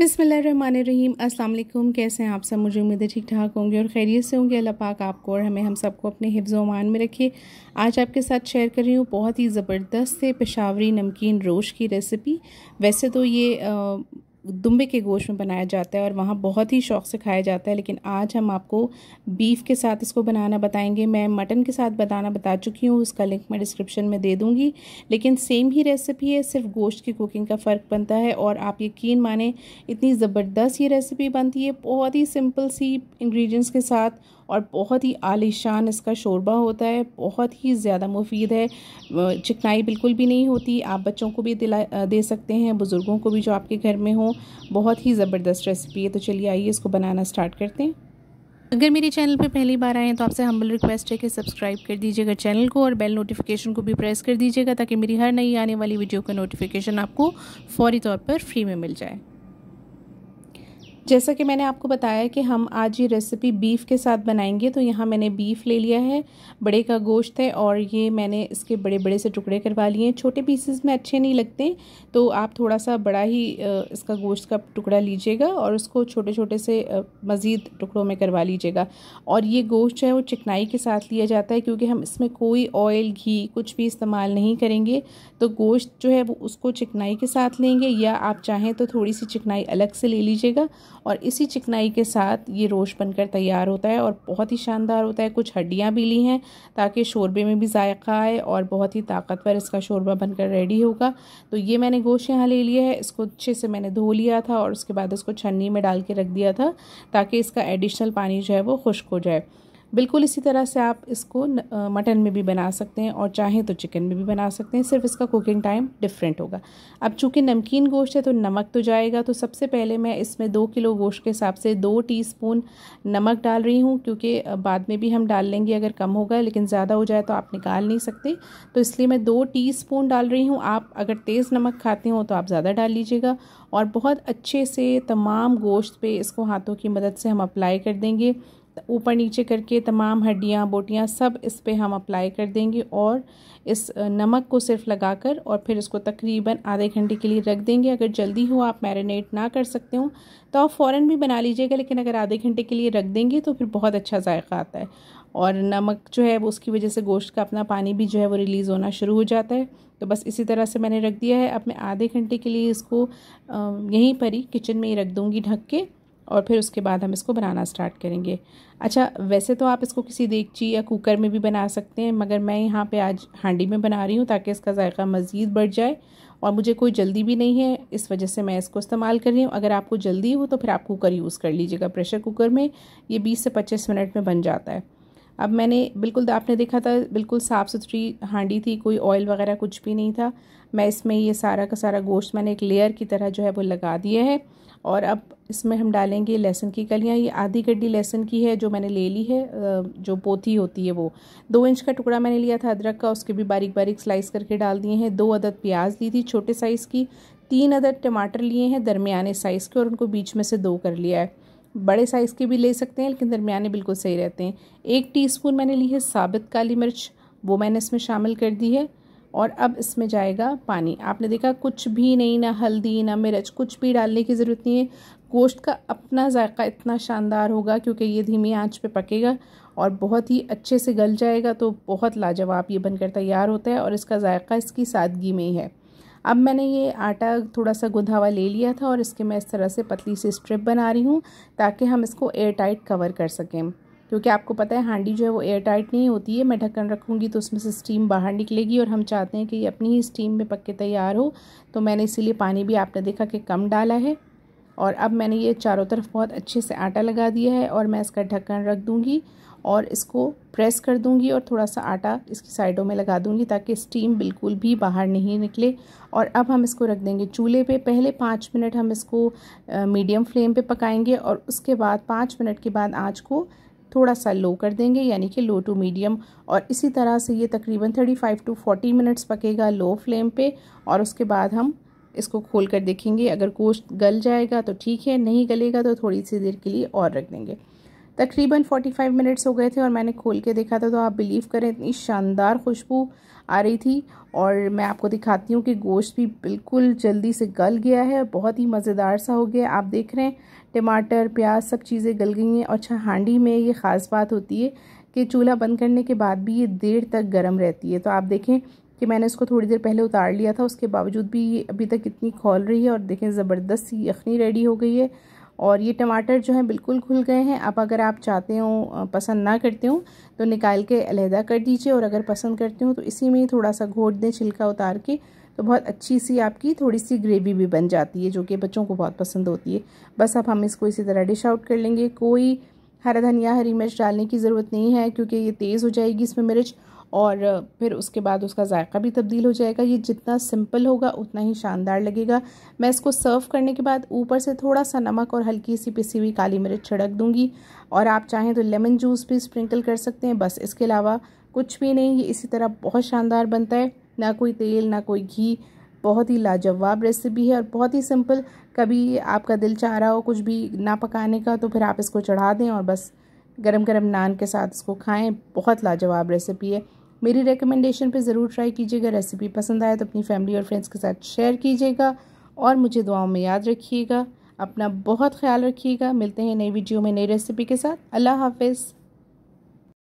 बिसमीम अल्लाम कैसे हैं आप सब? मुझे उम्मीद है ठीक ठाक होंगे और खैरियत से होंगे। अल्लाह पाक आपको और हमें हम सबको अपने हिफ्ज़ मान में रखिए आज आपके साथ शेयर कर रही हूँ बहुत ही ज़बरदस्त से पेशावरी नमकीन रोश की रेसिपी। वैसे तो ये आ, दुम्बे के गोश्त में बनाया जाता है और वहाँ बहुत ही शौक़ से खाया जाता है, लेकिन आज हम आपको बीफ के साथ इसको बनाना बताएँगे। मैं मटन के साथ बनाना बता चुकी हूँ, उसका लिंक मैं डिस्क्रिप्शन में दे दूँगी। लेकिन सेम ही रेसिपी है, सिर्फ़ गोश्त की कुकिंग का फ़र्क बनता है और आप यकीन माने, इतनी ज़बरदस्त ये रेसिपी बनती है। बहुत ही सिंपल सी इंग्रेडिएंट्स के साथ और बहुत ही आलिशान इसका शोरबा होता है, बहुत ही ज़्यादा मुफीद है। चिकनाई बिल्कुल भी नहीं होती, आप बच्चों को भी दिला दे सकते हैं, बुज़ुर्गों को भी जो आपके घर में हो, बहुत ही ज़बरदस्त रेसिपी है। तो चलिए आइए, इसको बनाना स्टार्ट करते हैं। अगर मेरे चैनल पे पहली बार आए तो आपसे हम्बल रिक्वेस्ट है कि सब्सक्राइब कर दीजिएगा चैनल को और बेल नोटिफिकेशन को भी प्रेस कर दीजिएगा, ताकि मेरी हर नई आने वाली वीडियो का नोटिफिकेशन आपको फौरी तौर पर फ्री में मिल जाए। जैसा कि मैंने आपको बताया कि हम आज ये रेसिपी बीफ के साथ बनाएँगे तो यहाँ मैंने बीफ ले लिया है, बड़े का गोश्त है और ये मैंने इसके बड़े बड़े से टुकड़े करवा लिए हैं। छोटे पीसेस में अच्छे नहीं लगते तो आप थोड़ा सा बड़ा ही इसका गोश्त का टुकड़ा लीजिएगा और उसको छोटे छोटे से मज़ीद टुकड़ों में करवा लीजिएगा। और ये गोश्त जो है वो चिकनाई के साथ लिया जाता है, क्योंकि हम इसमें कोई ऑयल घी कुछ भी इस्तेमाल नहीं करेंगे तो गोश्त जो है वो उसको चिकनाई के साथ लेंगे या आप चाहें तो थोड़ी सी चिकनाई अलग से ले लीजिएगा और इसी चिकनाई के साथ ये रोश बनकर तैयार होता है और बहुत ही शानदार होता है। कुछ हड्डियाँ भी ली हैं ताकि शोरबे में भी जायका आए और बहुत ही ताकतवर इसका शोरबा बनकर रेडी होगा। तो ये मैंने गोश्त यहाँ ले लिया है। इसको अच्छे से मैंने धो लिया था और उसके बाद इसको छन्नी में डाल के रख दिया था ताकि इसका एडिशनल पानी जो है वो खुश्क हो जाए। बिल्कुल इसी तरह से आप इसको मटन में भी बना सकते हैं और चाहें तो चिकन में भी बना सकते हैं। सिर्फ़ इसका कुकिंग टाइम डिफरेंट होगा। अब चूँकि नमकीन गोश्त है तो नमक तो जाएगा तो सबसे पहले मैं इसमें दो किलो गोश्त के हिसाब से दो टीस्पून नमक डाल रही हूँ, क्योंकि बाद में भी हम डाल लेंगे अगर कम होगा, लेकिन ज़्यादा हो जाए तो आप निकाल नहीं सकते। तो इसलिए मैं दो टी डाल रही हूँ। आप अगर तेज़ नमक खाते हो तो आप ज़्यादा डाल लीजिएगा और बहुत अच्छे से तमाम गोश्त पे इसको हाथों की मदद से हम अप्लाई कर देंगे। ऊपर नीचे करके तमाम हड्डियाँ, बोटियाँ सब इस पर हम अप्लाई कर देंगे और इस नमक को सिर्फ़ लगाकर और फिर इसको तकरीबन आधे घंटे के लिए रख देंगे। अगर जल्दी हो, आप मैरिनेट ना कर सकते हो तो आप फ़ौरन भी बना लीजिएगा, लेकिन अगर आधे घंटे के लिए रख देंगे तो फिर बहुत अच्छा जायका आता है। और नमक जो है, उसकी वजह से गोश्त का अपना पानी भी जो है, वो रिलीज़ होना शुरू हो जाता है। तो बस इसी तरह से मैंने रख दिया है। अब मैं आधे घंटे के लिए इसको यहीं पर ही किचन में ही रख दूँगी ढक के। और फिर उसके बाद हम इसको बनाना स्टार्ट करेंगे। अच्छा वैसे तो आप इसको किसी देगची या कुकर में भी बना सकते हैं, मगर मैं यहाँ पे आज हांडी में बना रही हूँ ताकि इसका जायका मज़ीद बढ़ जाए और मुझे कोई जल्दी भी नहीं है, इस वजह से मैं इसको इस्तेमाल कर रही हूँ। अगर आपको जल्दी हो तो फिर आप कुकर यूज़ कर लीजिएगा। प्रेशर कुकर में ये बीस से पच्चीस मिनट में बन जाता है। अब मैंने, बिल्कुल आपने देखा था, बिल्कुल साफ़ सुथरी हांडी थी, कोई ऑयल वगैरह कुछ भी नहीं था। मैं इसमें ये सारा का सारा गोश्त मैंने एक लेयर की तरह जो है वो लगा दिया है। और अब इसमें हम डालेंगे लहसुन की कलियाँ। ये आधी गड्डी लहसुन की है, जो मैंने ले ली है जो पोथी होती है वो। दो इंच का टुकड़ा मैंने लिया था अदरक का, उसके भी बारीक बारीक स्लाइस करके डाल दिए हैं। दो अदद प्याज ली थी, छोटे साइज़ की। तीन अदद टमाटर लिए हैं, दरमियाने साइज़ के, और उनको बीच में से दो कर लिया है। बड़े साइज़ के भी ले सकते हैं, लेकिन दरमियाने बिल्कुल सही रहते हैं। एक टीस्पून मैंने ली है साबित काली मिर्च, वो मैंने इसमें शामिल कर दी है, और अब इसमें जाएगा पानी। आपने देखा, कुछ भी नहीं, ना हल्दी, ना मिर्च, कुछ भी डालने की ज़रूरत नहीं है। गोश्त का अपना जायका इतना शानदार होगा, क्योंकि ये धीमी आँच पे पकेगा और बहुत ही अच्छे से गल जाएगा तो बहुत लाजवाब ये बनकर तैयार होता है, और इसका जायका इसकी सादगी में ही है। अब मैंने ये आटा थोड़ा सा गुंधा हुआ ले लिया था और इसके मैं इस तरह से पतली सी स्ट्रिप बना रही हूँ ताकि हम इसको एयर टाइट कवर कर सकें। क्योंकि आपको पता है हांडी जो है वो एयर टाइट नहीं होती है, मैं ढक्कन रखूँगी तो उसमें से स्टीम बाहर निकलेगी और हम चाहते हैं कि ये अपनी ही स्टीम में पक के तैयार हो। तो मैंने इसीलिए पानी भी आपने देखा कि कम डाला है और अब मैंने ये चारों तरफ़ बहुत अच्छे से आटा लगा दिया है और मैं इसका ढक्कन रख दूँगी और इसको प्रेस कर दूँगी और थोड़ा सा आटा इसकी साइडों में लगा दूँगी ताकि स्टीम बिल्कुल भी बाहर नहीं निकले। और अब हम इसको रख देंगे चूल्हे पे। पहले पाँच मिनट हम इसको मीडियम फ्लेम पे पकाएँगे और उसके बाद, पाँच मिनट के बाद आँच को थोड़ा सा लो कर देंगे, यानी कि लो टू मीडियम और इसी तरह से ये तकरीबन thirty five to forty minutes पकेगा low flame पे। और उसके बाद हम इसको खोल कर देखेंगे। अगर गोश्त गल जाएगा तो ठीक है, नहीं गलेगा तो थोड़ी सी देर के लिए और रख देंगे। तकरीबन 45 मिनट्स हो गए थे और मैंने खोल के देखा था तो आप बिलीव करें, इतनी शानदार खुशबू आ रही थी। और मैं आपको दिखाती हूँ कि गोश्त भी बिल्कुल जल्दी से गल गया है, बहुत ही मज़ेदार सा हो गया। आप देख रहे हैं, टमाटर, प्याज सब चीज़ें गल गई हैं। और अच्छा हांडी में ये ख़ास बात होती है कि चूल्हा बंद करने के बाद भी ये देर तक गर्म रहती है। तो आप देखें कि मैंने इसको थोड़ी देर पहले उतार लिया था, उसके बावजूद भी ये अभी तक इतनी खोल रही है और देखें, ज़बरदस्त यखनी रेडी हो गई है। और ये टमाटर जो है बिल्कुल खुल गए हैं। अब अगर आप चाहते हो पसंद ना करते हो तो निकाल के अलहदा कर दीजिए और अगर पसंद करते हो तो इसी में थोड़ा सा घोट दें छिलका उतार के तो बहुत अच्छी सी आपकी थोड़ी सी ग्रेवी भी बन जाती है, जो कि बच्चों को बहुत पसंद होती है। बस अब हम इसको इसी तरह डिश आउट कर लेंगे। कोई हरा धनिया, हरी मिर्च डालने की ज़रूरत नहीं है, क्योंकि ये तेज़ हो जाएगी इसमें मिर्च और फिर उसके बाद उसका जायका भी तब्दील हो जाएगा। ये जितना सिंपल होगा, उतना ही शानदार लगेगा। मैं इसको सर्व करने के बाद ऊपर से थोड़ा सा नमक और हल्की सी पिसी हुई काली मिर्च छिड़क दूँगी। और आप चाहें तो लेमन जूस भी स्प्रिंकल कर सकते हैं। बस इसके अलावा कुछ भी नहीं, ये इसी तरह बहुत शानदार बनता है। ना कोई तेल, ना कोई घी, बहुत ही लाजवाब रेसिपी है और बहुत ही सिंपल कभी आपका दिल चाह रहा हो कुछ भी ना पकाने का तो फिर आप इसको चढ़ा दें और बस गरम गरम नान के साथ इसको खाएँ। बहुत लाजवाब रेसिपी है। मेरी रिकमेंडेशन पे ज़रूर ट्राई कीजिएगा। रेसिपी पसंद आए तो अपनी फैमिली और फ्रेंड्स के साथ शेयर कीजिएगा और मुझे दुआओं में याद रखिएगा। अपना बहुत ख्याल रखिएगा। मिलते हैं नई वीडियो में नई रेसिपी के साथ। अल्लाह हाफिज़।